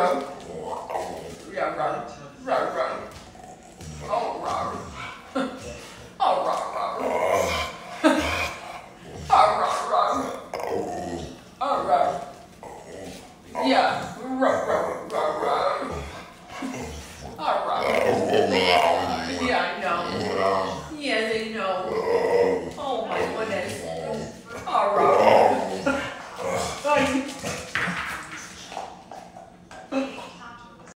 row. Yeah, right. Right, right. All right. All right, right. All right, right. All right. Yeah, right, right, right, right. All right. Yeah, I know. Yeah,